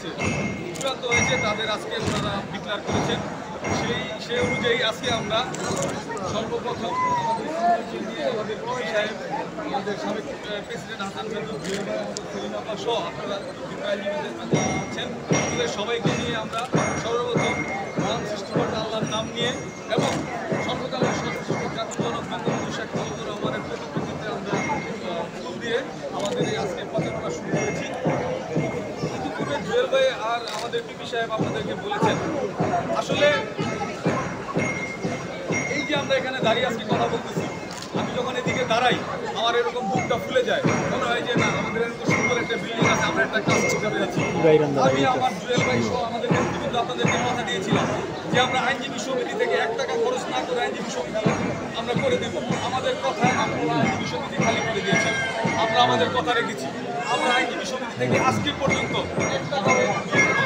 হয়েছে। চূড়ান্ত হয়েছে, তাদের আজকে ওনারা ডিক্লার করেছেন। সেই সে অনুযায়ী আজকে আমরা সর্বপ্রথম আমাদের আমাদের সাবেক প্রেসিডেন্ট হাসান সহ আপনারা সবাইকে নিয়ে আমরা সর্বপ্রথম মহান সৃষ্টিকর্তা আল্লাহর নাম নিয়ে এবং সর্বকালের সর্বশ্রেষ্ঠ জাতির জনক বঙ্গবন্ধু শেখ মুজিবুর রহমানের প্রতিকৃতিতে আমরা দিয়ে আমাদের এই আজকে পতাকা শুরু করেছি। ভাই, আর আমাদের পিপি সাহেব আপনাদেরকে বলেছেন। আসলে এই যে আমরা এখানে দাঁড়িয়ে আজকে কথা বলতেছি, আমি যখন এদিকে দাঁড়াই, আমার এরকম বুকটা ফুলে যায়। মনে হয় যে, না, আমাদের এরকম সুন্দর একটা বিল্ডিং আছে, আমরা একটা কাজ করতে পেরেছি। আমি আমার জুয়েল ভাই সহ আমাদের নেতৃবৃন্দ আপনাদেরকে কথা দিয়েছিলাম যে, আমরা আইনজীবী সমিতি থেকে এক টাকা খরচ না করে আইনজীবী সমিতি আমরা করে দিব। আমাদের কথা আপনারা আইনজীবী সমিতি খালি করে দিয়েছেন আমরা আমাদের কথা রেখেছি। আমরা আইনজীবী সমিতি থেকে আজকে পর্যন্ত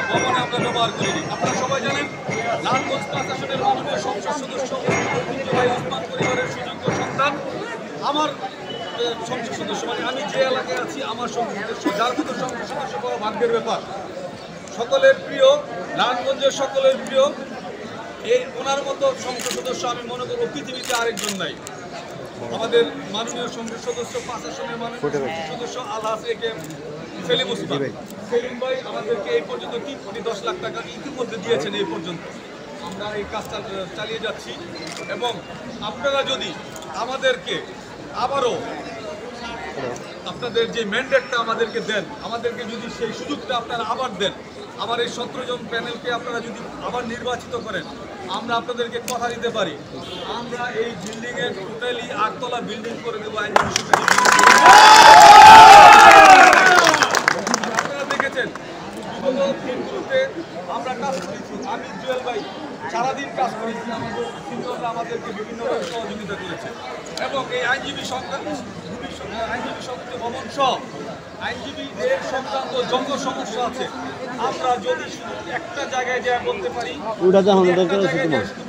ভবনে আমরা ব্যবহার করিনি। আপনারা সবাই জানেন, লালগঞ্জ পাঁচ আসনের মাননীয় সংসদ সদস্য ঐতিহ্যবাহী ওসমান পরিবারের সুযোগ্য সন্তান। আমার সংসদ সদস্য মানে আমি যে এলাকায় আছি, আমার সংসদ সদস্য, যার মতো সংসদ সদস্য পাওয়া ভাগ্যের ব্যাপার। সকলের প্রিয় নারায়ণগঞ্জের সকলের প্রিয়, এই ওনার মতো সংসদ সদস্য আমি মনে করব পৃথিবীতে আরেকজন নাই। আমাদের মাননীয় সংসদ সদস্য পাঁচ আসনের মাননীয় সদস্য আলহাস এ কে সেলিম ওসমান। সেলিম ভাই আমাদেরকে এই পর্যন্ত তিন কোটি দশ লাখ টাকা ইতিমধ্যে দিয়েছেন এই পর্যন্ত। আমরা এই কাজ চাল- চালিয়ে যাচ্ছি। এবং আপনারা যদি আমাদেরকে আবারও আপনাদের যে ম্যান্ডেটটা আমাদেরকে দেন আমাদেরকে যদি সেই সুযোগটা আপনারা আবার দেন আমার এই সতেরো জন প্যানেলকে আপনারা যদি আবার নির্বাচিত করেন আমরা আপনাদেরকে কথা দিতে পারি। আমরা এই বিল্ডিং এর টোটালি আটতলা বিল্ডিং করে দেবো আপনারা দেখেছেন আমরা কাজ করেছি। আমি জুয়েল ভাই, সারাদিন কাজ করেছি। আমাদের আমাদেরকে বিভিন্নভাবে সহযোগিতা করেছে। এবং এই আইনজীবী সংখ্যা আইনজীবী সংসদীয় ভবন সহ আইনজীবীদের সংক্রান্ত যত সমস্যা আছে আমরা যদি শুধু একটা জায়গায় যা বলতে পারি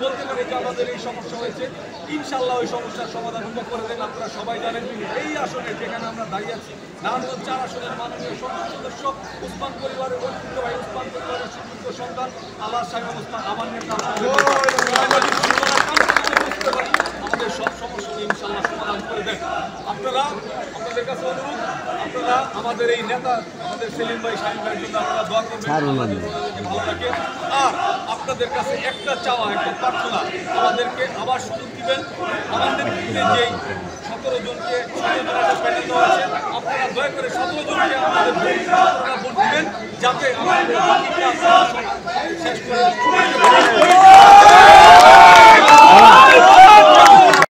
বলতে পারি যে আমাদের এই সমস্যা হয়েছে ইনশাল্লাহ ওই সমস্যার সমাধান করে দেন আপনারা সবাই জানেন। এই আসনে যেখানে আমরা দাঁড়িয়ে আছি নারায়ণগঞ্জ চার আসনের মাননীয় সংসদ সদস্য উসমান পরিবারের ঐতিহ্য ভাই উসমান পরিবারের সুযোগ্য সন্তান আল্লাহ সাহেব উসমান আমার নেতা আমাদের সব সমস্যা ইনশাল্লাহ সমাধান করে দেন। আপনারা আপনাদের কাছে অনুরোধ আপনারা আমাদের এই নেতা আমাদের সেলিম ভাই শাহিন ভাইয়ের জন্য আপনারা দোয়া করবেন। আল্লাহ যেন ওনাদেরকে ভালো রাখে আর আপনাদের কাছে একটা চাওয়া একটা প্রার্থনা আমাদেরকে আবার সুযোগ দিবেন। আমাদের যেই সতেরো জনকে সতেরো জনের প্যানেল দেওয়া আছে আপনারা দয়া করে সতেরো জনকে আমাদের ভোট দিবেন যাতে আমাদের শেষ করে